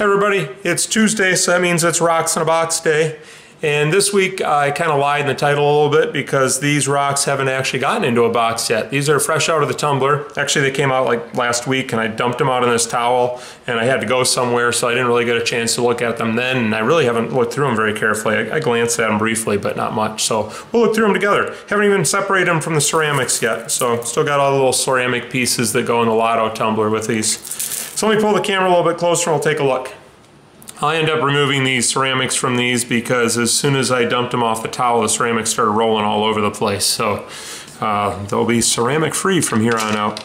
Everybody, it's Tuesday, so that means it's Rocks in a Box Day. And this week I kind of lied in the title a little bit because these rocks haven't actually gotten into a box yet. These are fresh out of the tumbler. Actually they came out like last week and I dumped them out in this towel and I had to go somewhere so I didn't really get a chance to look at them then and I really haven't looked through them very carefully. I, I glanced at them briefly but not much. So we'll look through them together. Haven't even separated them from the ceramics yet. So still got all the little ceramic pieces that go in the Lortone tumbler with these. So let me pull the camera a little bit closer and we'll take a look. I end up removing these ceramics from these because as soon as I dumped them off the towel, the ceramics started rolling all over the place. So uh, they'll be ceramic free from here on out.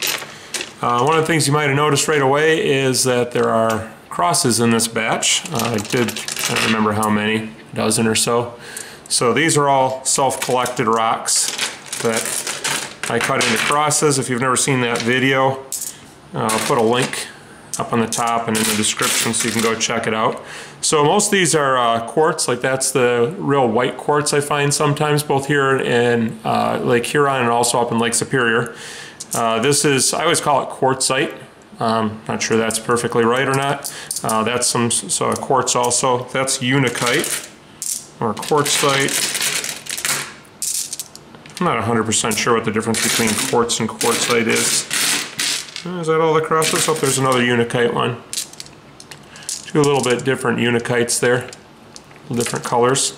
Uh, one of the things you might have noticed right away is that there are crosses in this batch. Uh, I did, I don't remember how many, a dozen or so. So these are all self-collected rocks that I cut into crosses. If you've never seen that video, I'll put a link up on the top and in the description so you can go check it out. So most of these are uh, quartz, like that's the real white quartz I find sometimes both here in uh, Lake Huron and also up in Lake Superior. Uh, this is, I always call it quartzite. Um, not sure that's perfectly right or not. Uh, that's some so quartz also. That's unakite or quartzite. I'm not 100% sure what the difference between quartz and quartzite is. Is that all the crosses? Oh, there's another unakite one. Two little bit different unakites there. Different colors.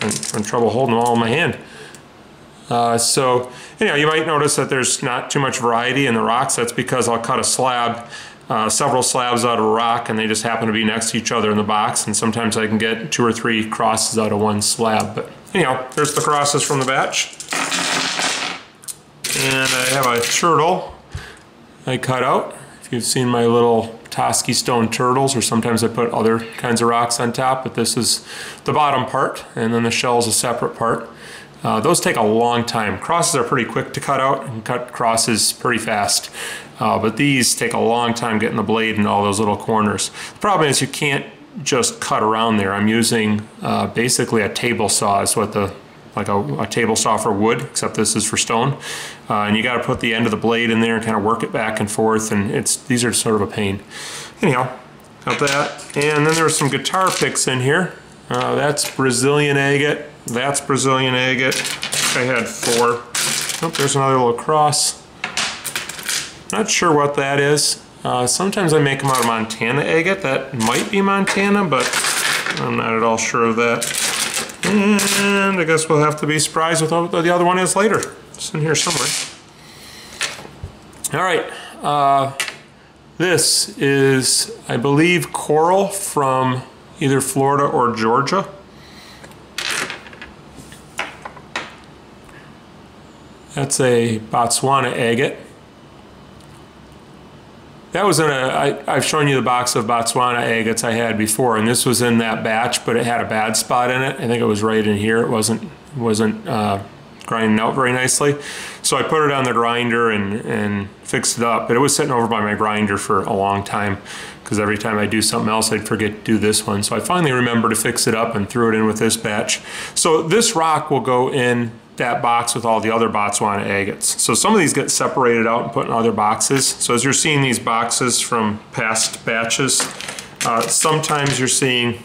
I'm having trouble holding them all in my hand. Uh, so, anyhow, you might notice that there's not too much variety in the rocks. That's because I'll cut a slab, uh, several slabs out of a rock, and they just happen to be next to each other in the box. And sometimes I can get two or three crosses out of one slab. But anyhow, there's the crosses from the batch. And I have a turtle I cut out. If you've seen my little Toski stone turtles, or sometimes I put other kinds of rocks on top, but this is the bottom part, and then the shell is a separate part. Uh, those take a long time. Crosses are pretty quick to cut out and cut crosses pretty fast. Uh, but these take a long time getting the blade in all those little corners. The problem is you can't just cut around there. I'm using uh, basically a table saw is what the like a, a, table saw for wood, except this is for stone. Uh, and you got to put the end of the blade in there and kind of work it back and forth, and it's these are sort of a pain. Anyhow, got that. And then there's some guitar picks in here. Uh, that's Brazilian agate. That's Brazilian agate. I had four. Oh, there's another little cross. Not sure what that is. Uh, sometimes I make them out of Montana agate. That might be Montana, but I'm not at all sure of that. And I guess we'll have to be surprised with what the other one is later. It's in here somewhere. All right. Uh, this is, I believe, coral from either Florida or Georgia. That's a Botswana agate. That was in a, I, I've shown you the box of Botswana agates I had before, and this was in that batch, but it had a bad spot in it. I think it was right in here. It wasn't, wasn't uh, grinding out very nicely. So I put it on the grinder and, and fixed it up, but it was sitting over by my grinder for a long time because every time I do something else, I'd forget to do this one. So I finally remembered to fix it up and threw it in with this batch. So this rock will go in that box with all the other Botswana agates. So some of these get separated out and put in other boxes. So as you're seeing these boxes from past batches, uh, sometimes you're seeing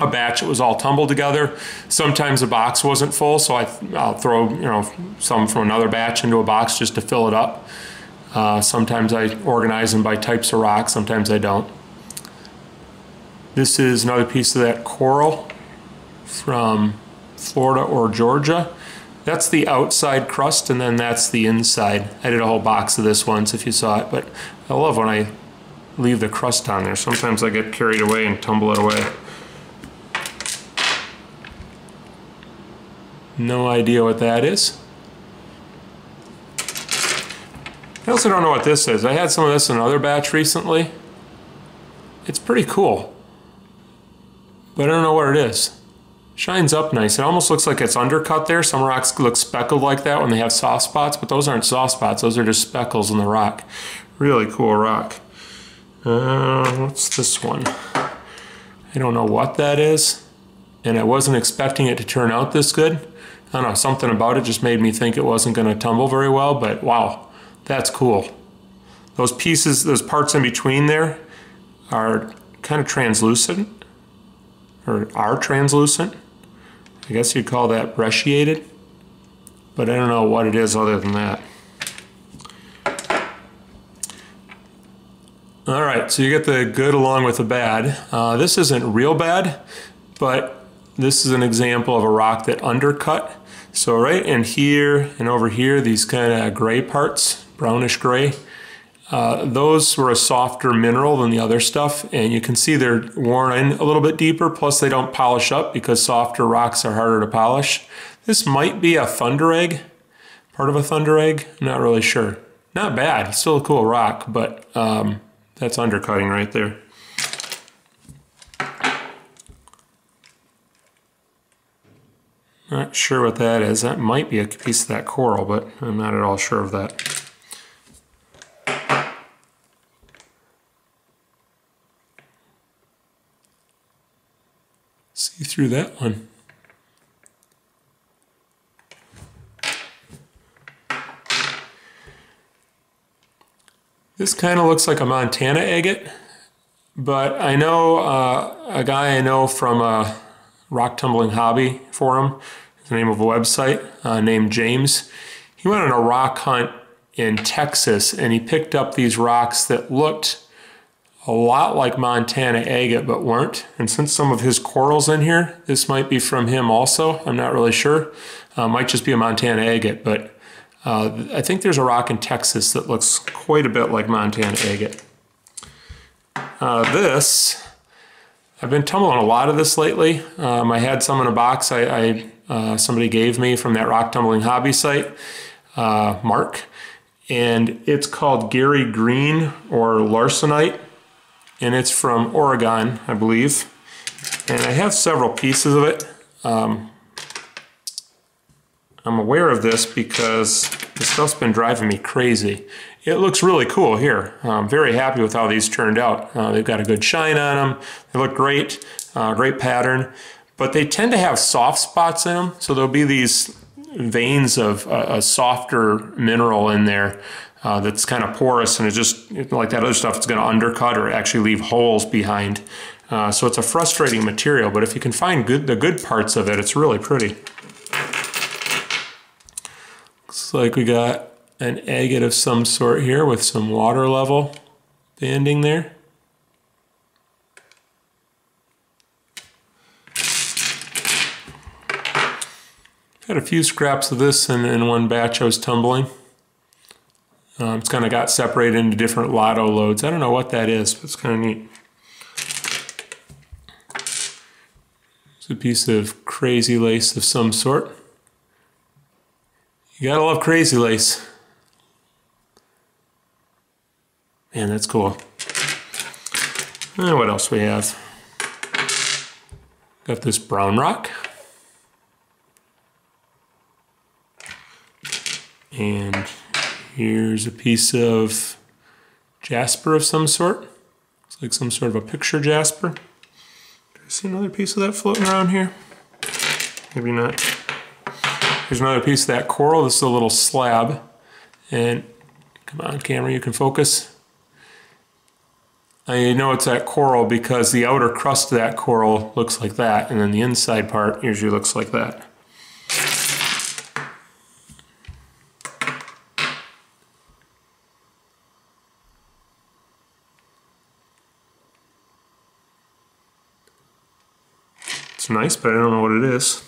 a batch that was all tumbled together. Sometimes the box wasn't full, so I, will throw you know some from another batch into a box just to fill it up. Uh, sometimes I organize them by types of rock, sometimes I don't. This is another piece of that coral from Florida or Georgia. That's the outside crust and then that's the inside. I did a whole box of this once if you saw it, but I love when I leave the crust on there. Sometimes I get carried away and tumble it away. No idea what that is. I also don't know what this is. I had some of this in another batch recently. It's pretty cool. But I don't know what it is. Shines up nice. It almost looks like it's undercut there. Some rocks look speckled like that when they have soft spots, but those aren't soft spots. Those are just speckles in the rock. Really cool rock. Uh, what's this one? I don't know what that is, and I wasn't expecting it to turn out this good. I don't know, something about it just made me think it wasn't going to tumble very well, but wow, that's cool. Those pieces, those parts in between there are kind of translucent, or are translucent. I guess you'd call that brecciated, but I don't know what it is other than that. All right, so you get the good along with the bad. Uh, this isn't real bad, but this is an example of a rock that undercut. So right in here and over here, these kind of gray parts, brownish gray, uh, those were a softer mineral than the other stuff, and you can see they're worn in a little bit deeper, plus they don't polish up because softer rocks are harder to polish. This might be a thunder egg, part of a thunder egg, I'm not really sure. Not bad, still a cool rock, but um, that's undercutting right there. Not sure what that is. That might be a piece of that coral, but I'm not at all sure of that. See through that one. This kind of looks like a Montana agate, but I know uh, a guy I know from a rock tumbling hobby forum, the name of a website, uh, named James. He went on a rock hunt in Texas and he picked up these rocks that looked a lot like Montana agate but weren't. And since some of his corals in here, this might be from him also. I'm not really sure. Uh, might just be a Montana agate, but uh, I think there's a rock in Texas that looks quite a bit like Montana agate. Uh, this, I've been tumbling a lot of this lately. Um, I had some in a box I, I uh, somebody gave me from that rock tumbling hobby site, uh, Mark, and it's called Gary Green or Larsenite and it's from Oregon, I believe. And I have several pieces of it. Um, I'm aware of this because this stuff's been driving me crazy. It looks really cool here. I'm very happy with how these turned out. Uh, they've got a good shine on them. They look great, uh, great pattern. But they tend to have soft spots in them, so there'll be these veins of a, a softer mineral in there uh, that's kind of porous and it just like that other stuff it's going to undercut or actually leave holes behind. Uh, so it's a frustrating material but if you can find good the good parts of it it's really pretty. Looks like we got an agate of some sort here with some water level banding there Had a few scraps of this in, in one batch I was tumbling. Um, it's kind of got separated into different lotto loads. I don't know what that is, but it's kind of neat. It's a piece of crazy lace of some sort. You gotta love crazy lace. Man, that's cool. And what else we have? Got this brown rock. And Here's a piece of jasper of some sort. Looks like some sort of a picture jasper. Do I see another piece of that floating around here? Maybe not. Here's another piece of that coral. This is a little slab. And come on, camera, you can focus. I know it's that coral because the outer crust of that coral looks like that, and then the inside part usually looks like that. Nice, but I don't know what it is.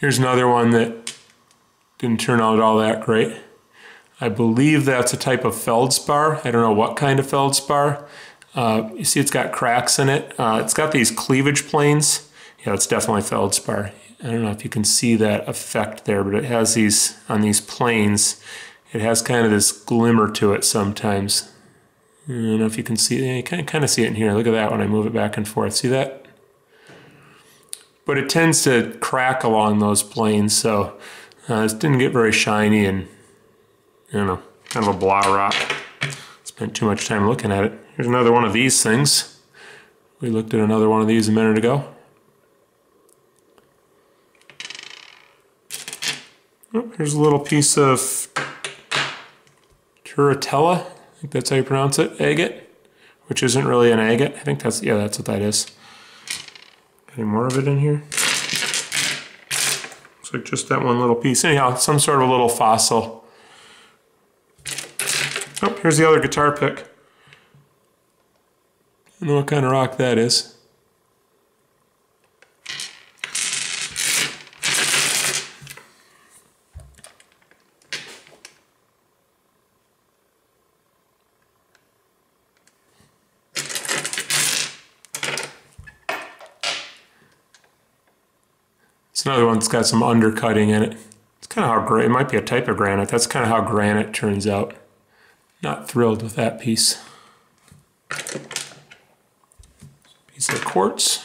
Here's another one that didn't turn out all that great. I believe that's a type of feldspar. I don't know what kind of feldspar. Uh, you see it's got cracks in it. Uh, it's got these cleavage planes. Yeah, it's definitely feldspar. I don't know if you can see that effect there, but it has these, on these planes, it has kind of this glimmer to it sometimes. I don't know if you can see it. You can kind of see it in here. Look at that when I move it back and forth. See that? But it tends to crack along those planes, so uh, it didn't get very shiny and, don't know, kind of a blah rock. Spent too much time looking at it. Here's another one of these things. We looked at another one of these a minute ago. Oh, here's a little piece of Turritella think that's how you pronounce it, agate. which isn't really an agate. I think that's, yeah, that's what that is. Any more of it in here? Looks like just that one little piece. Anyhow, some sort of a little fossil. Oh, here's the other guitar pick. I don't know what kind of rock that is. Another one that's got some undercutting in it. It's kind of how it might be a type of granite. That's kind of how granite turns out. Not thrilled with that piece. Piece of quartz.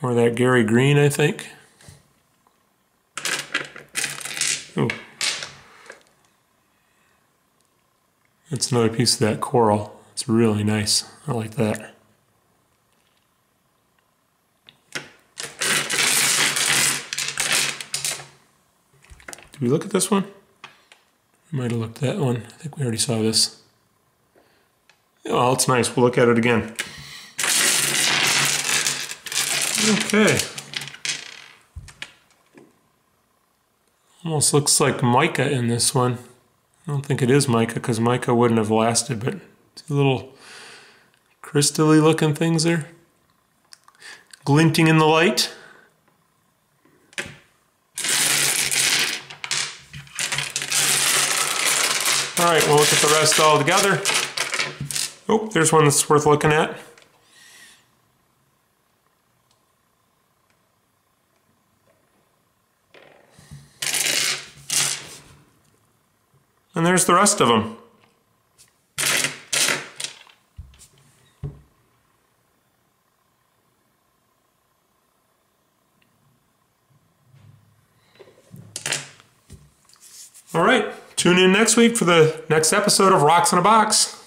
More of that Gary Green, I think. Ooh. That's another piece of that coral. It's really nice. I like that. Did we look at this one? We might have looked at that one. I think we already saw this. Oh, it's nice. We'll look at it again. Okay. Almost looks like mica in this one. I don't think it is mica because mica wouldn't have lasted, but a little crystally looking things there. Glinting in the light. All right, we'll look at the rest all together. Oh, there's one that's worth looking at. And there's the rest of them. All right. Tune in next week for the next episode of Rocks in a Box.